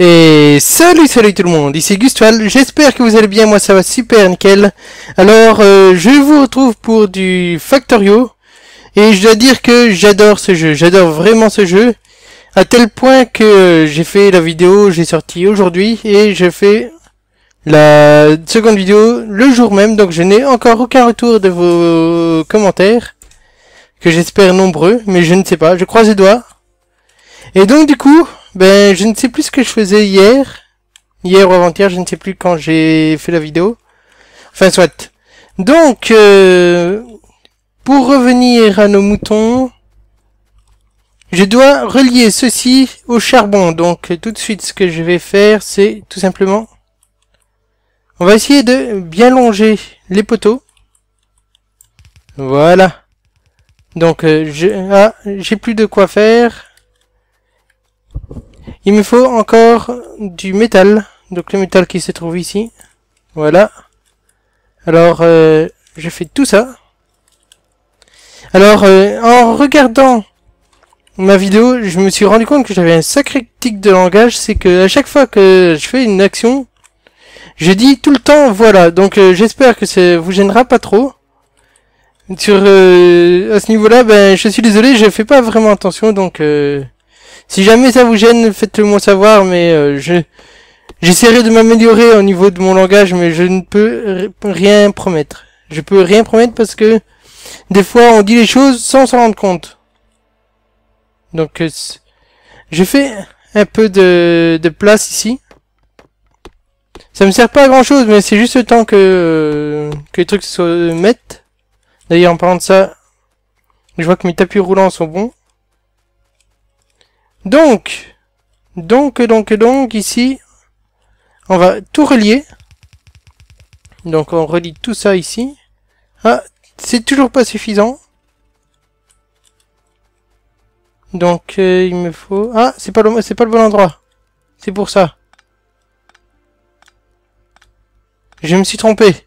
Et salut salut tout le monde, ici Gustual, j'espère que vous allez bien, moi ça va super nickel. Alors euh, je vous retrouve pour du Factorio, et je dois dire que j'adore ce jeu, j'adore vraiment ce jeu, à tel point que j'ai fait la vidéo, j'ai sorti aujourd'hui, et je fais la seconde vidéo le jour même, donc je n'ai encore aucun retour de vos commentaires, que j'espère nombreux, mais je ne sais pas, je croise les doigts. Et donc du coup, ben, je ne sais plus ce que je faisais hier. Hier ou avant-hier, je ne sais plus quand j'ai fait la vidéo. Enfin, soit. Donc, euh, pour revenir à nos moutons, je dois relier ceci au charbon. Donc, tout de suite, ce que je vais faire, c'est tout simplement... On va essayer de bien longer les poteaux. Voilà. Donc, euh, ah, j'ai plus de quoi faire. Il me faut encore du métal. Donc le métal qui se trouve ici. Voilà. Alors, euh, je fais tout ça. Alors, euh, en regardant ma vidéo, je me suis rendu compte que j'avais un sacré tic de langage. C'est que à chaque fois que je fais une action, je dis tout le temps voilà. Donc euh, j'espère que ça vous gênera pas trop. Sur à ce niveau-là, ben je suis désolé, je fais pas vraiment attention, donc si jamais ça vous gêne, faites-le moi savoir, mais euh, je j'essaierai de m'améliorer au niveau de mon langage, mais je ne peux rien promettre. Je peux rien promettre parce que des fois on dit les choses sans s'en rendre compte. Donc euh, je fais un peu de, de place ici. Ça me sert pas à grand chose, mais c'est juste le temps que, euh, que les trucs se mettent. D'ailleurs, en parlant de ça, je vois que mes tapis roulants sont bons. Donc, donc, donc, donc, ici, on va tout relier. Donc, on relie tout ça ici. Ah, c'est toujours pas suffisant. Donc, euh, il me faut... Ah, c'est pas le, c'est pas le bon endroit. C'est pour ça. Je me suis trompé.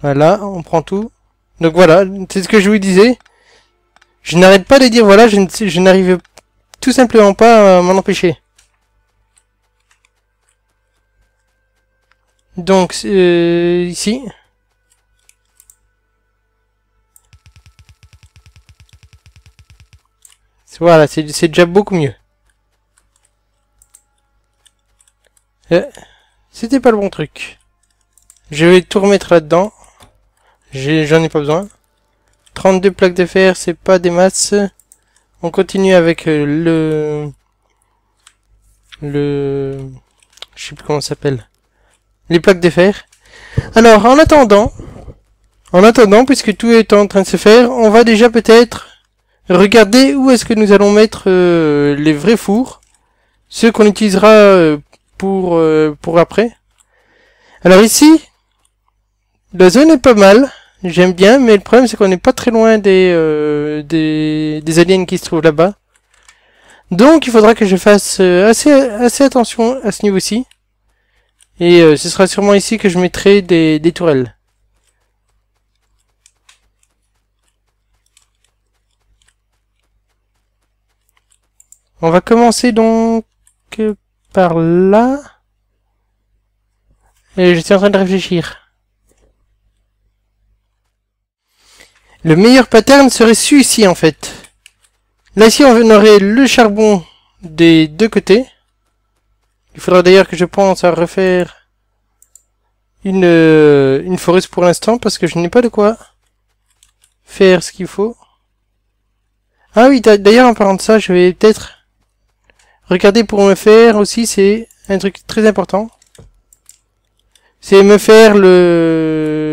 Voilà, on prend tout. Donc voilà, c'est ce que je vous disais. Je n'arrête pas de dire voilà, je, n'arrive tout simplement pas à m'en empêcher. Donc, euh, ici. Voilà, c'est déjà beaucoup mieux. Euh, C'était pas le bon truc. Je vais tout remettre là-dedans. J'en ai, pas besoin. 32 plaques de fer, c'est pas des masses. On continue avec euh, le... Le... Je sais plus comment ça s'appelle. Les plaques de fer. Alors, en attendant... En attendant, puisque tout est en train de se faire, on va déjà peut-être regarder où est-ce que nous allons mettre euh, les vrais fours. Ceux qu'on utilisera euh, pour, pour après. Alors ici, la zone est pas mal. J'aime bien, mais le problème c'est qu'on n'est pas très loin des, euh, des, des aliens qui se trouvent là-bas. Donc il faudra que je fasse euh, assez, assez attention à ce niveau-ci. Et euh, ce sera sûrement ici que je mettrai des, des tourelles. On va commencer donc par là. Et je suis en train de réfléchir. Le meilleur pattern serait celui-ci en fait. Là ici on aurait le charbon des deux côtés. Il faudra d'ailleurs que je pense à refaire une, euh, une forêt pour l'instant parce que je n'ai pas de quoi faire ce qu'il faut. Ah oui, d'ailleurs en parlant de ça, je vais peut-être regarder pour me faire aussi, c'est un truc très important. C'est me faire le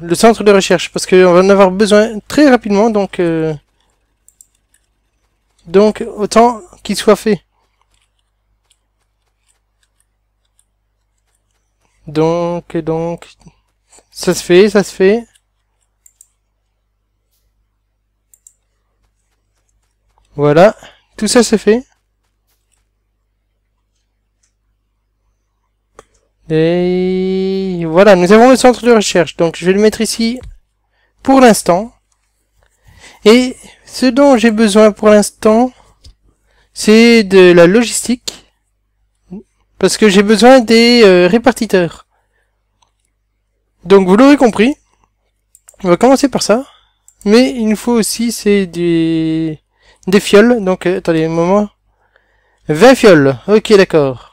le centre de recherche, parce qu'on va en avoir besoin très rapidement, donc euh, donc autant qu'il soit fait. Donc, donc, ça se fait, ça se fait. Voilà, tout ça se fait. Et voilà, nous avons le centre de recherche. Donc je vais le mettre ici pour l'instant. Et ce dont j'ai besoin pour l'instant, c'est de la logistique. Parce que j'ai besoin des euh, répartiteurs. Donc vous l'aurez compris. On va commencer par ça. Mais il nous faut aussi, c'est des, des fioles. Donc, euh, attendez un moment. 20 fioles. Ok, d'accord.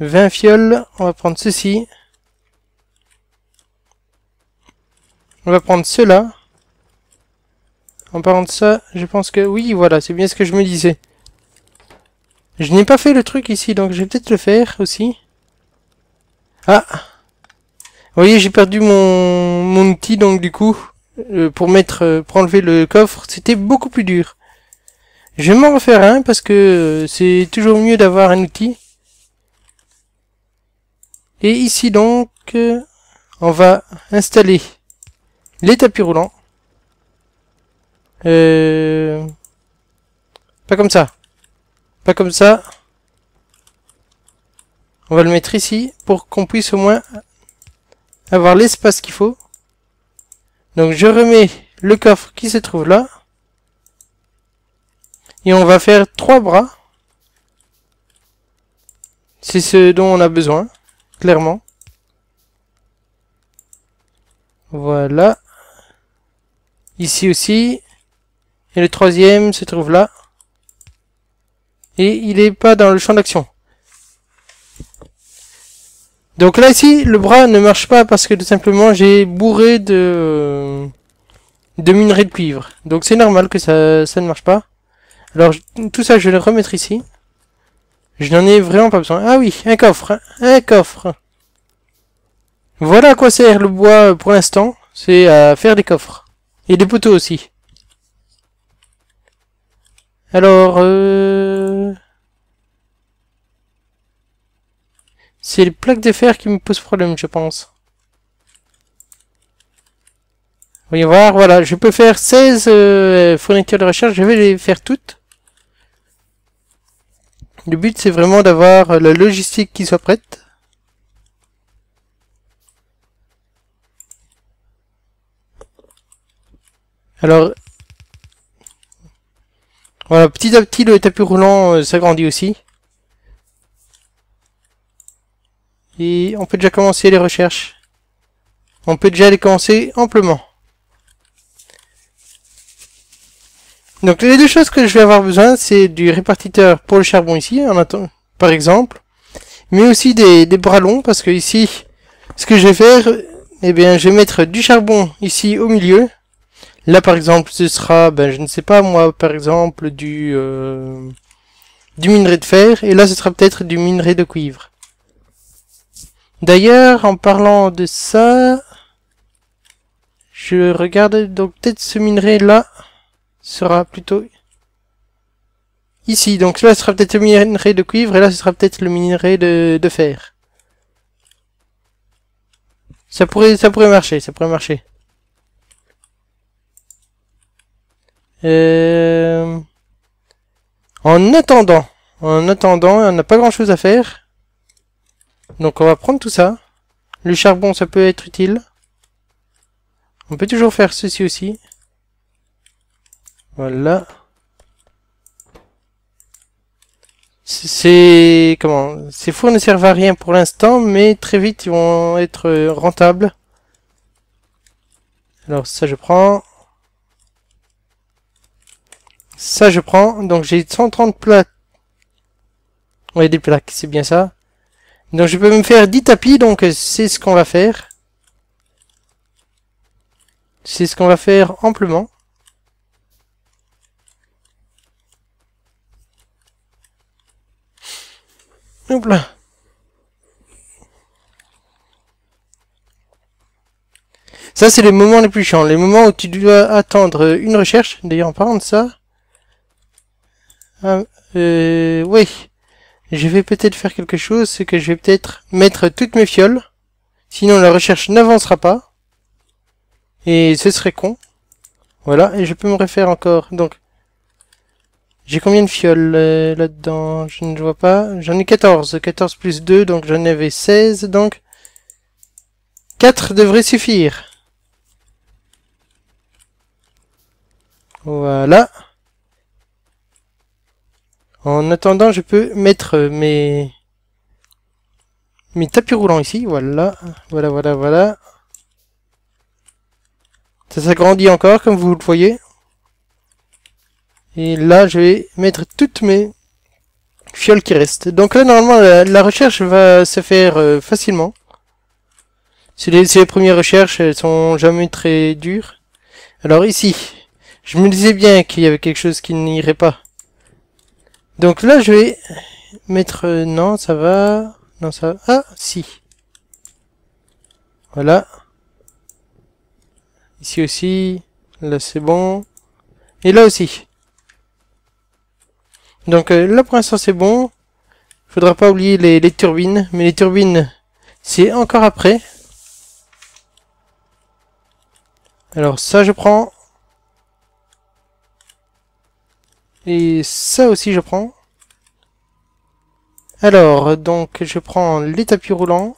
20 fioles. On va prendre ceci. On va prendre cela. En parlant de ça, je pense que... Oui, voilà, c'est bien ce que je me disais. Je n'ai pas fait le truc ici, donc je vais peut-être le faire aussi. Ah Vous voyez, j'ai perdu mon, mon outil, donc du coup, euh, pour mettre, euh, pour enlever le coffre, c'était beaucoup plus dur. Je vais m'en refaire un, parce que euh, c'est toujours mieux d'avoir un outil. Et ici donc, on va installer les tapis roulants. Euh... Pas comme ça. Pas comme ça. On va le mettre ici pour qu'on puisse au moins avoir l'espace qu'il faut. Donc je remets le coffre qui se trouve là. Et on va faire trois bras. C'est ce dont on a besoin, clairement. Voilà. Ici aussi. Et le troisième se trouve là. Et il est pas dans le champ d'action. Donc là ici, le bras ne marche pas parce que tout simplement j'ai bourré de, de minerai de cuivre. Donc c'est normal que ça, ça ne marche pas. Alors tout ça je vais le remettre ici. Je n'en ai vraiment pas besoin. Ah oui, un coffre. Hein. un coffre. Voilà à quoi sert le bois pour l'instant. C'est à faire des coffres. Et des poteaux aussi. Alors, euh... C'est les plaques de fer qui me posent problème, je pense. Voyons voir, voilà, je peux faire 16 euh, fournitures de recherche, je vais les faire toutes. Le but, c'est vraiment d'avoir la logistique qui soit prête. Alors, voilà, petit à petit, le tapis roulant euh, s'agrandit aussi. Et on peut déjà commencer les recherches. On peut déjà les commencer amplement. Donc les deux choses que je vais avoir besoin, c'est du répartiteur pour le charbon ici, par exemple. Mais aussi des, des bras longs, parce que ici, ce que je vais faire, eh bien, je vais mettre du charbon ici au milieu. Là, par exemple, ce sera, ben, je ne sais pas, moi, par exemple, du, euh, du minerai de fer. Et là, ce sera peut-être du minerai de cuivre. D'ailleurs, en parlant de ça, je regarde, donc peut-être ce minerai-là sera plutôt ici. Donc là, ce sera peut-être le minerai de cuivre, et là, ce sera peut-être le minerai de, fer. Ça pourrait, ça pourrait marcher, ça pourrait marcher. Euh, en attendant, en attendant, on n'a pas grand chose à faire. Donc on va prendre tout ça. Le charbon, ça peut être utile. On peut toujours faire ceci aussi. Voilà. C'est... Comment Ces fours ne servent à rien pour l'instant, mais très vite ils vont être rentables. Alors ça je prends. Ça, je prends. Donc, j'ai 130 plaques. Oui, des plaques, c'est bien ça. Donc, je peux me faire 10 tapis, donc c'est ce qu'on va faire. C'est ce qu'on va faire amplement. Hop là. Ça, c'est les moments les plus chiants. Les moments où tu dois attendre une recherche. D'ailleurs, en parlant de ça, ah, euh, oui. Je vais peut-être faire quelque chose, c'est que je vais peut-être mettre toutes mes fioles. Sinon la recherche n'avancera pas. Et ce serait con. Voilà, et je peux me refaire encore. Donc, j'ai combien de fioles euh, là-dedans? Je ne vois pas. J'en ai 14. 14 plus 2, donc j'en avais 16. Donc, 4 devrait suffire. Voilà. En attendant, je peux mettre mes mes tapis roulants ici. Voilà, voilà, voilà, voilà. Ça s'agrandit encore, comme vous le voyez. Et là, je vais mettre toutes mes fioles qui restent. Donc là, normalement, la, recherche va se faire euh, facilement. C'est les, premières recherches, elles sont jamais très dures. Alors ici, je me disais bien qu'il y avait quelque chose qui n'irait pas. Donc là, je vais mettre... Euh, non, ça va... Non, ça va... Ah, si. Voilà. Ici aussi. Là, c'est bon. Et là aussi. Donc euh, là, pour l'instant, c'est bon. Faudra pas oublier les, les turbines. Mais les turbines, c'est encore après. Alors ça, je prends. Et ça aussi, je prends. Alors, donc, je prends les tapis roulants.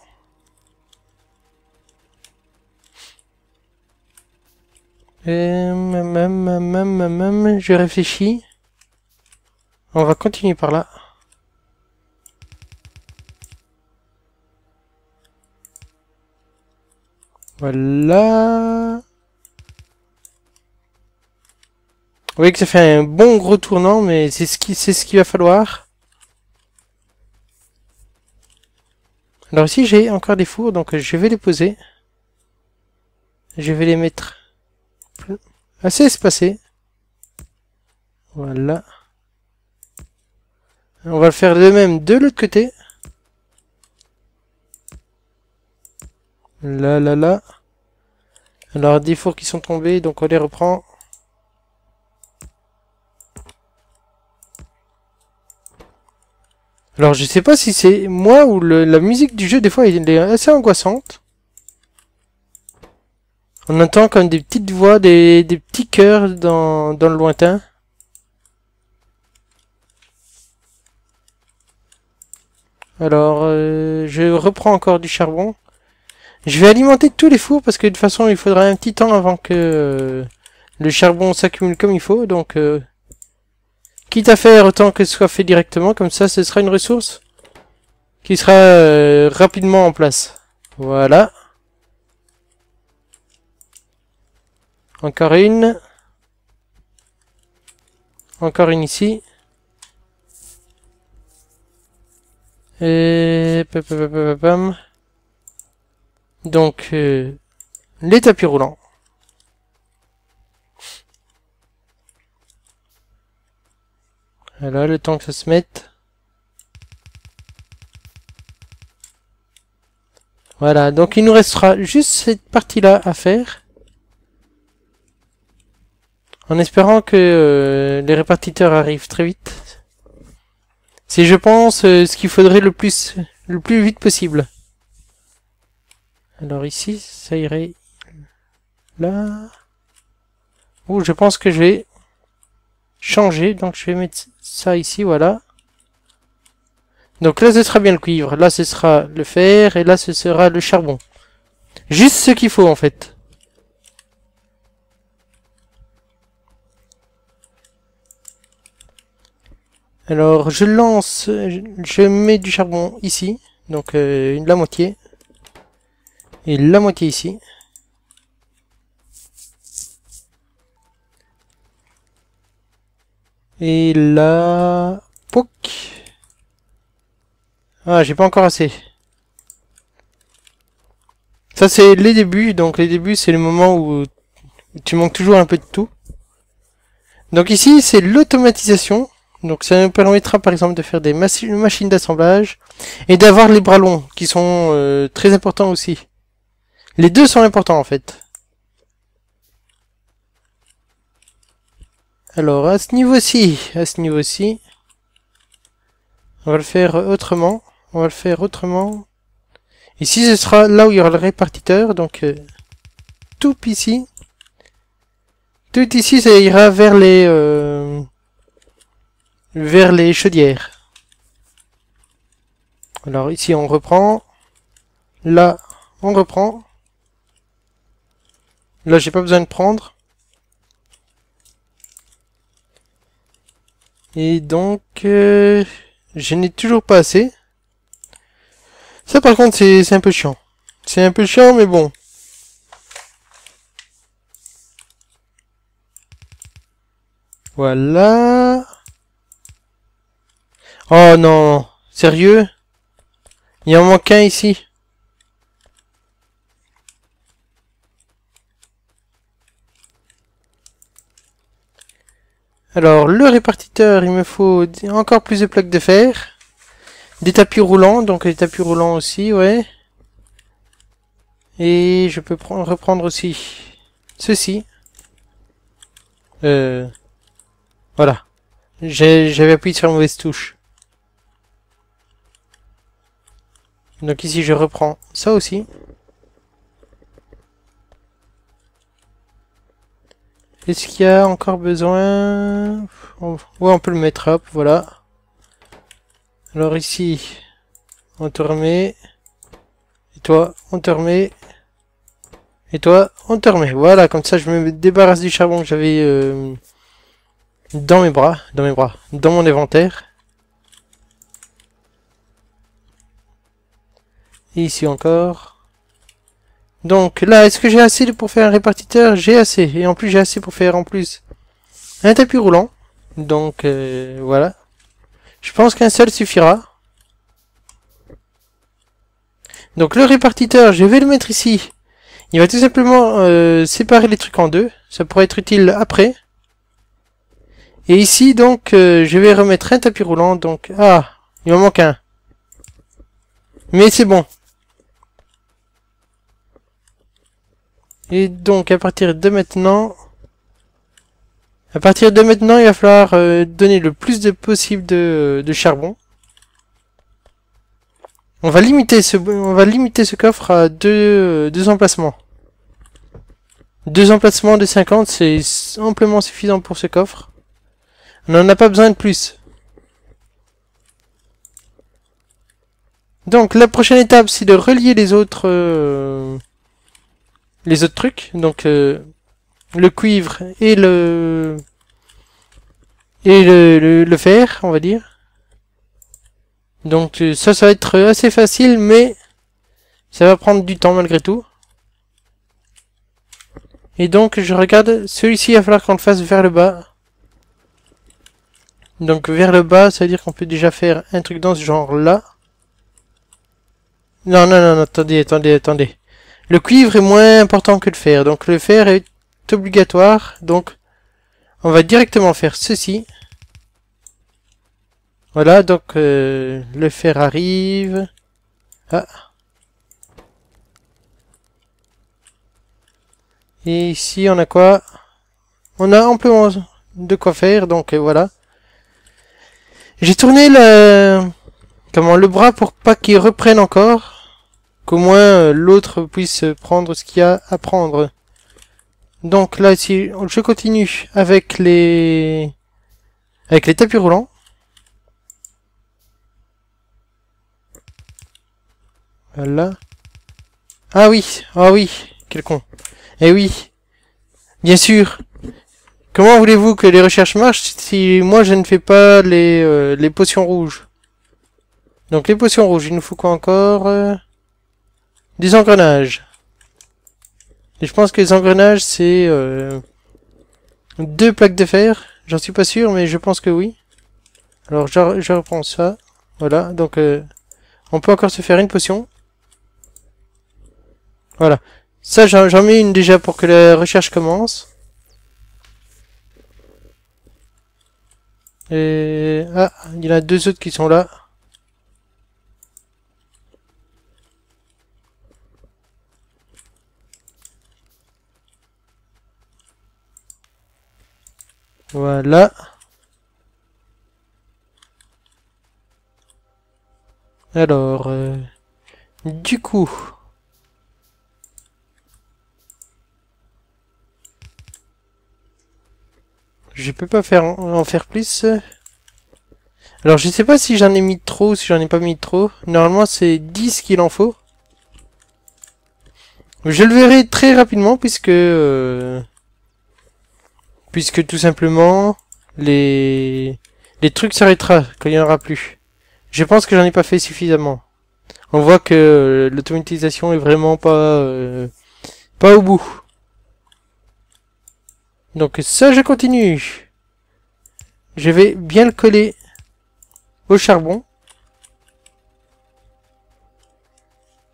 Et même, même, même, je réfléchis. On va continuer par là. Voilà. Vous voyez que ça fait un bon gros tournant, mais c'est ce qui c'est ce qu'il va falloir. Alors ici j'ai encore des fours, donc je vais les poser. Je vais les mettre assez espacés. Voilà. On va le faire de même de l'autre côté. Là, là, là. Alors des fours qui sont tombés, donc on les reprend. Alors je sais pas si c'est moi ou la musique du jeu des fois elle est assez angoissante. On entend comme des petites voix, des, petits cœurs dans le lointain. Alors euh, je reprends encore du charbon. Je vais alimenter tous les fours parce que de toute façon il faudra un petit temps avant que euh, le charbon s'accumule comme il faut. Donc euh, Quitte à faire autant que ce soit fait directement, comme ça ce sera une ressource qui sera rapidement en place. Voilà. Encore une. Encore une ici. Donc, euh, les tapis roulants. Voilà, le temps que ça se mette. Voilà, donc il nous restera juste cette partie-là à faire. En espérant que euh, les répartiteurs arrivent très vite. C'est, je pense, euh, ce qu'il faudrait le plus, le plus vite possible. Alors ici, ça irait là. Ouh, je pense que je vais changer. Donc je vais mettre ça ici, voilà. Donc là, ce sera bien le cuivre. Là, ce sera le fer. Et là, ce sera le charbon. Juste ce qu'il faut, en fait. Alors, je lance... Je mets du charbon ici. Donc, euh, la moitié. Et la moitié ici. Et là... Pouc Ah, j'ai pas encore assez. Ça, c'est les débuts. Donc, les débuts, c'est le moment où tu manques toujours un peu de tout. Donc ici, c'est l'automatisation. Donc ça nous permettra par exemple de faire des machines d'assemblage et d'avoir les bras longs qui sont euh, très importants aussi. Les deux sont importants en fait. Alors, à ce niveau-ci, à ce niveau-ci, on va le faire autrement. On va le faire autrement. Ici, ce sera là où il y aura le répartiteur, donc euh, tout ici. Tout ici, ça ira vers les euh, vers les chaudières. Alors ici, on reprend. Là, on reprend. Là, j'ai pas besoin de prendre. Et donc, euh, je n'ai toujours pas assez. Ça par contre, c'est un peu chiant. C'est un peu chiant, mais bon. Voilà. Oh non, sérieux? Il en manque un ici. Alors, le répartiteur, il me faut encore plus de plaques de fer. Des tapis roulants, donc les tapis roulants aussi, ouais. Et je peux reprendre aussi ceci. Euh, voilà. J'avais appuyé sur la mauvaise touche. Donc ici, je reprends ça aussi. Est-ce qu'il y a encore besoin? Ouais, on peut le mettre hop, voilà. Alors ici, on te remet. Et toi, on te remet. Et toi, on te remet. Voilà, comme ça je me débarrasse du charbon que j'avais euh, dans mes bras. Dans mes bras. Dans mon inventaire. Ici encore. Donc là, est-ce que j'ai assez pour faire un répartiteur? J'ai assez. Et en plus, j'ai assez pour faire en plus un tapis roulant. Donc euh, voilà. Je pense qu'un seul suffira. Donc le répartiteur, je vais le mettre ici. Il va tout simplement euh, séparer les trucs en deux. Ça pourrait être utile après. Et ici, donc, euh, je vais remettre un tapis roulant. Donc, ah, il m'en manque un. Mais c'est bon. Et donc, à partir de maintenant... À partir de maintenant, il va falloir euh, donner le plus de possible de, de, charbon. On va limiter ce, on va limiter ce coffre à deux, deux emplacements. Deux emplacements de 50, c'est amplement suffisant pour ce coffre. On n'en a pas besoin de plus. Donc, la prochaine étape, c'est de relier les autres... Euh, les autres trucs. Donc euh, le cuivre et le et le, le, fer, on va dire. Donc euh, ça, ça va être assez facile, mais ça va prendre du temps malgré tout. Et donc je regarde, celui-ci, il va falloir qu'on le fasse vers le bas. Donc vers le bas, ça veut dire qu'on peut déjà faire un truc dans ce genre là. Non, non, non, attendez, attendez, attendez. Le cuivre est moins important que le fer, donc le fer est obligatoire, donc on va directement faire ceci. Voilà, donc euh, le fer arrive. Ah. Et ici, on a quoi? On a amplement de quoi faire, donc euh, voilà. J'ai tourné le, comment, le bras pour pas qu'il reprenne encore qu'au moins euh, l'autre puisse prendre ce qu'il y a à prendre. Donc là, si je continue avec les avec les tapis roulants. Voilà. Ah oui, ah oui, quel con. Eh oui, bien sûr. Comment voulez-vous que les recherches marchent si moi je ne fais pas les, euh, les potions rouges? Donc les potions rouges, il nous faut quoi encore euh? Des engrenages. Et je pense que les engrenages, c'est euh, deux plaques de fer. J'en suis pas sûr, mais je pense que oui. Alors, je, je reprends ça. Voilà, donc euh, on peut encore se faire une potion. Voilà. Ça, j'en mets une déjà pour que la recherche commence. Et... Ah, il y en a deux autres qui sont là. Voilà. Alors, euh, du coup... Je peux pas faire en faire plus. Alors je sais pas si j'en ai mis trop, si j'en ai pas mis trop. Normalement c'est 10 qu'il en faut. Je le verrai très rapidement puisque... Euh, puisque tout simplement les les trucs s'arrêtera quand il n'y en aura plus. Je pense que j'en ai pas fait suffisamment. On voit que l'automatisation est vraiment pas euh, pas au bout. Donc ça, je continue. Je vais bien le coller au charbon.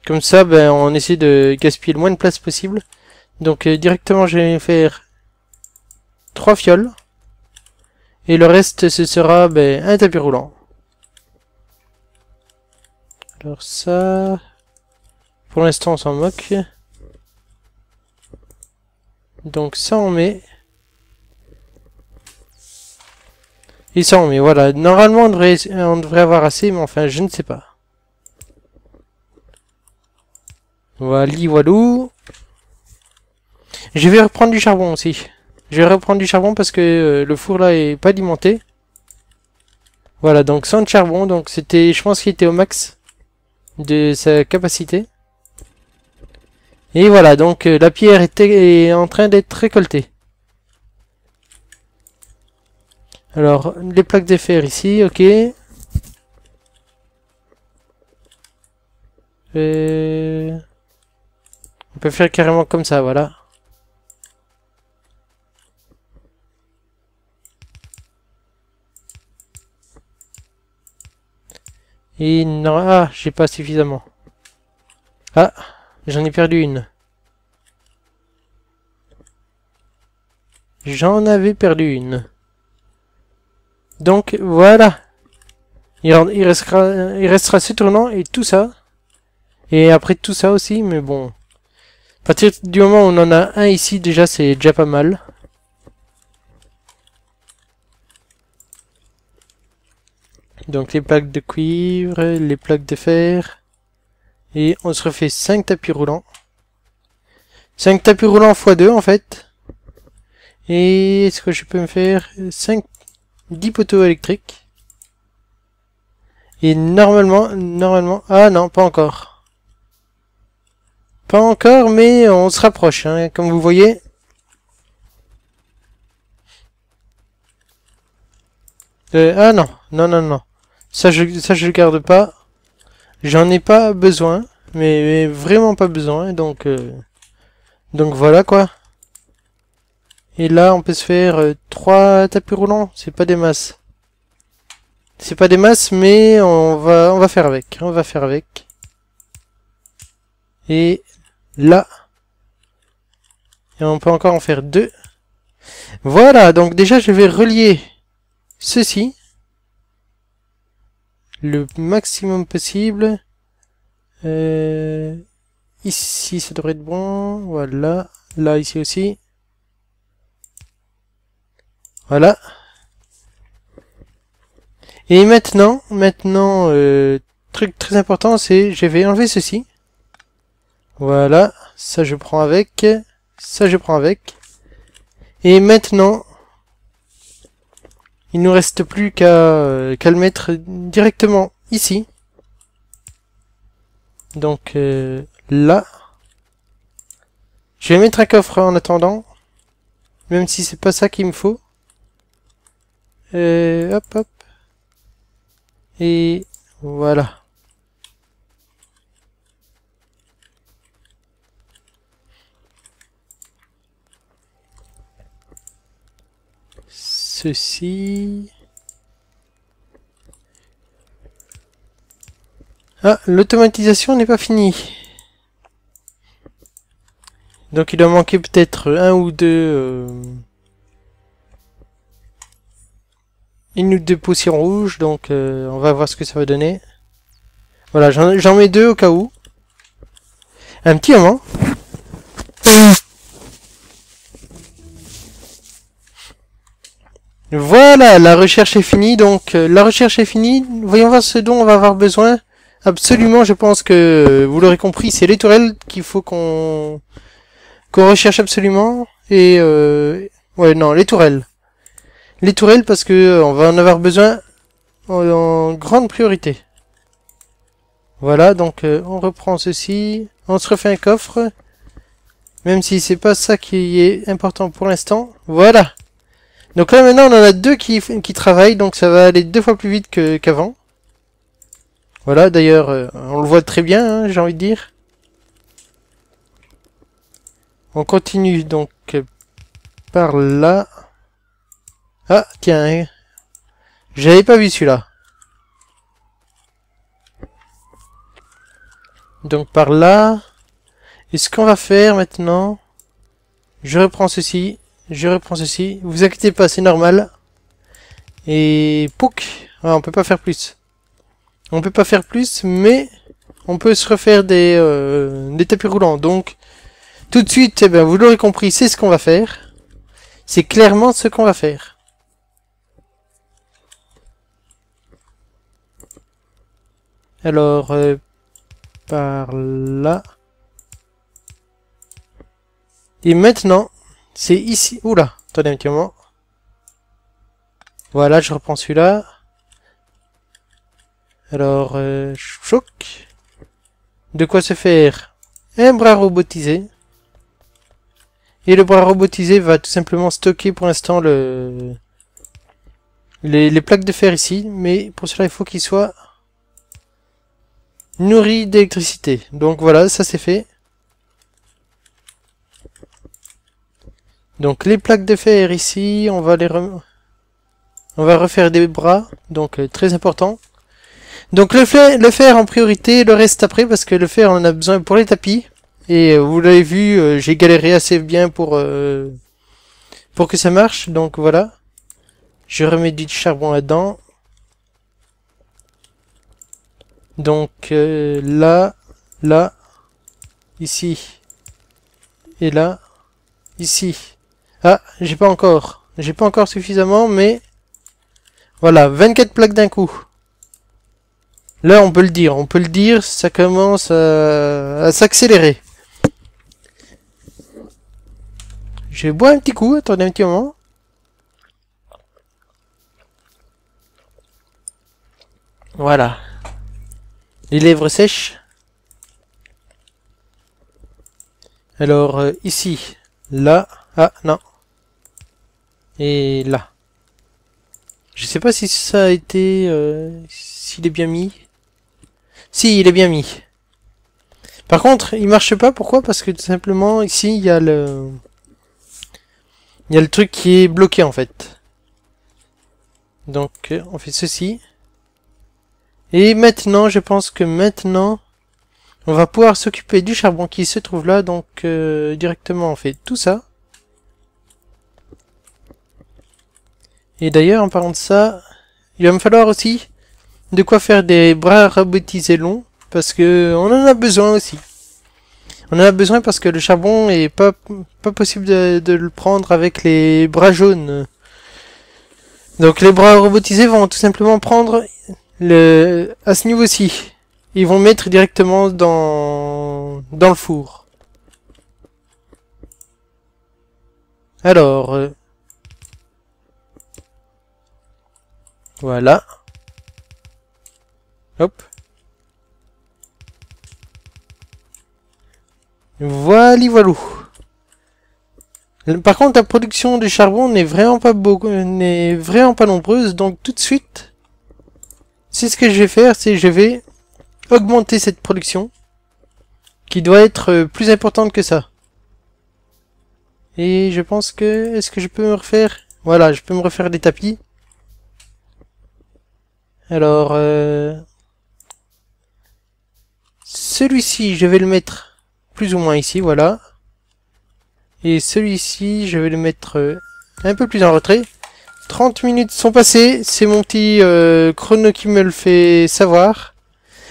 Comme ça, ben, on essaie de gaspiller le moins de place possible. Donc euh, directement, je vais faire trois fioles. Et le reste, ce sera ben, un tapis roulant. Alors ça... Pour l'instant, on s'en moque. Donc ça, on met... Et ça, on met, voilà. Normalement, on devrait, on devrait avoir assez, mais enfin, je ne sais pas. Voilà, voilou. Je vais reprendre du charbon aussi. Je vais reprendre du charbon parce que euh, le four là est pas alimenté. Voilà, donc sans charbon, donc c'était, je pense qu'il était au max de sa capacité. Et voilà, donc euh, la pierre était, est en train d'être récoltée. Alors, les plaques de ici, ok. Euh... On peut faire carrément comme ça, voilà. Et non, ah, j'ai pas suffisamment. Ah, j'en ai perdu une. J'en avais perdu une. Donc, voilà. Il, il, restera, il restera ce tournant et tout ça. Et après tout ça aussi, mais bon. À partir du moment où on en a un ici, déjà, c'est déjà pas mal. Donc les plaques de cuivre, les plaques de fer. Et on se refait 5 tapis roulants. 5 tapis roulants x2 en fait. Et est-ce que je peux me faire 5, 10 poteaux électriques Et normalement, normalement... Ah non, pas encore. Pas encore, mais on se rapproche, hein, comme vous voyez. Euh, ah non, non, non, non. Ça, je, ça, je le garde pas. J'en ai pas besoin, mais, vraiment pas besoin, donc... Euh, donc voilà, quoi. Et là, on peut se faire euh, trois tapis roulants. C'est pas des masses. C'est pas des masses, mais on va, on va faire avec. On va faire avec. Et là. Et on peut encore en faire deux. Voilà, donc déjà je vais relier ceci. Le maximum possible. Euh, ici, ça devrait être bon. Voilà. Là, ici aussi. Voilà. Et maintenant, maintenant, euh, truc très important, c'est je vais enlever ceci. Voilà, ça je prends avec, ça je prends avec. Et maintenant, il nous reste plus qu'à le mettre directement ici. Donc euh, là, je vais mettre un coffre en attendant, même si c'est pas ça qu'il me faut. Et hop hop. Et voilà. Ceci. Ah, l'automatisation n'est pas finie. Donc il doit manquer peut-être un ou deux... Euh, une ou deux potions rouges, donc euh, on va voir ce que ça va donner. Voilà, j'en mets deux au cas où. Un petit moment. Voilà, la recherche est finie. Donc, euh, la recherche est finie. Voyons voir ce dont on va avoir besoin. Absolument, je pense que euh, vous l'aurez compris, c'est les tourelles qu'il faut qu'on qu'on recherche absolument. Et euh, ouais, non, les tourelles. Les tourelles parce que on va en avoir besoin en, grande priorité. Voilà, donc on reprend ceci. On se refait un coffre. Même si c'est pas ça qui est important pour l'instant. Voilà. Donc là maintenant on en a deux qui, qui travaillent, donc ça va aller deux fois plus vite qu'avant. voilà, d'ailleurs euh, on le voit très bien, hein, j'ai envie de dire. On continue donc euh, par là. Ah, tiens, hein. j'avais pas vu celui-là. Donc par là. Et ce qu'on va faire maintenant, je reprends ceci, je reprends ceci. Vous inquiétez pas, c'est normal. Et pouc, ah, on peut pas faire plus. On peut pas faire plus, mais on peut se refaire des, euh, des tapis roulants. Donc tout de suite, eh bien, vous l'aurez compris, c'est ce qu'on va faire. C'est clairement ce qu'on va faire. Alors, euh, par là. Et maintenant, c'est ici. Oula, attendez un petit moment. Voilà, je reprends celui-là. Alors, euh, choc. De quoi se faire un bras robotisé. Et le bras robotisé va tout simplement stocker pour l'instant le les, les, plaques de fer ici. Mais pour cela, il faut qu'il soit nourri d'électricité. Donc voilà, ça c'est fait. Donc les plaques de fer ici, on va les on va refaire des bras, donc euh, très important. Donc le fer, le fer en priorité, le reste après parce que le fer on en a besoin pour les tapis. Et euh, vous l'avez vu, euh, j'ai galéré assez bien pour pour que ça marche. Donc voilà. Je remets du charbon là-dedans. Donc là, là, ici et là, ici. Ah, j'ai pas encore. J'ai pas encore suffisamment, mais... Voilà, 24 plaques d'un coup. Là, on peut le dire. On peut le dire, ça commence à, s'accélérer. Je vais un petit coup, attendez un petit moment. Voilà. Les lèvres sèches. Alors, euh, ici, là, ah, non. Et là. Je sais pas si ça a été... Euh, s'il est bien mis. Si, il est bien mis. Par contre, il marche pas. Pourquoi? Parce que tout simplement, ici, il y a le... Il y a le truc qui est bloqué, en fait. Donc, euh, on fait ceci. Et maintenant, je pense que maintenant, on va pouvoir s'occuper du charbon qui se trouve là. Donc, euh, directement, on fait tout ça. Et d'ailleurs, en parlant de ça, il va me falloir aussi de quoi faire des bras robotisés longs, parce que on en a besoin aussi. On en a besoin parce que le charbon est pas, pas possible de, le prendre avec les bras jaunes. Donc les bras robotisés vont tout simplement prendre le à ce niveau-ci. Ils vont mettre directement dans dans le four. Alors, Voilà. Hop. Voilà, voilà. Par contre, la production de charbon n'est vraiment pas beaucoup, n'est vraiment pas nombreuse, donc tout de suite, c'est ce que je vais faire, c'est je vais augmenter cette production, qui doit être euh, plus importante que ça. Et je pense que, est-ce que je peux me refaire, voilà, je peux me refaire des tapis. Alors, euh, celui-ci, je vais le mettre plus ou moins ici, voilà. Et celui-ci, je vais le mettre euh, un peu plus en retrait. 30 minutes sont passées, c'est mon petit euh, chrono qui me le fait savoir.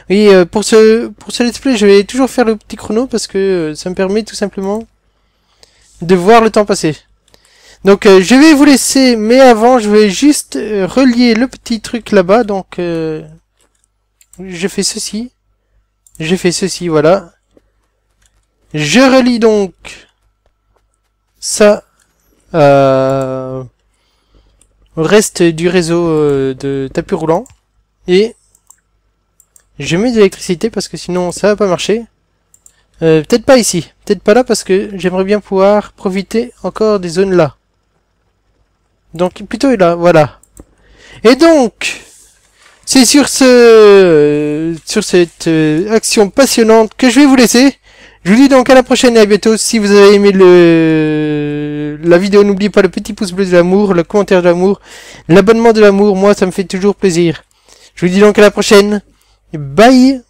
Oui, pour ce pour ce let's play, je vais toujours faire le petit chrono parce que ça me permet tout simplement de voir le temps passer. Donc euh, je vais vous laisser, mais avant je vais juste euh, relier le petit truc là-bas. Donc euh, je fais ceci. Je fais ceci, voilà. Je relie donc ça au reste du réseau de tapis roulant. Et je mets de l'électricité parce que sinon ça va pas marcher. peut-être pas ici, peut-être pas là parce que j'aimerais bien pouvoir profiter encore des zones là. Donc plutôt là, voilà. Et donc, c'est sur ce, sur cette euh, action passionnante que je vais vous laisser. Je vous dis donc à la prochaine et à bientôt. Si vous avez aimé le, la vidéo, n'oubliez pas le petit pouce bleu de l'amour, le commentaire de l'amour, l'abonnement de l'amour. Moi, ça me fait toujours plaisir. Je vous dis donc à la prochaine. Bye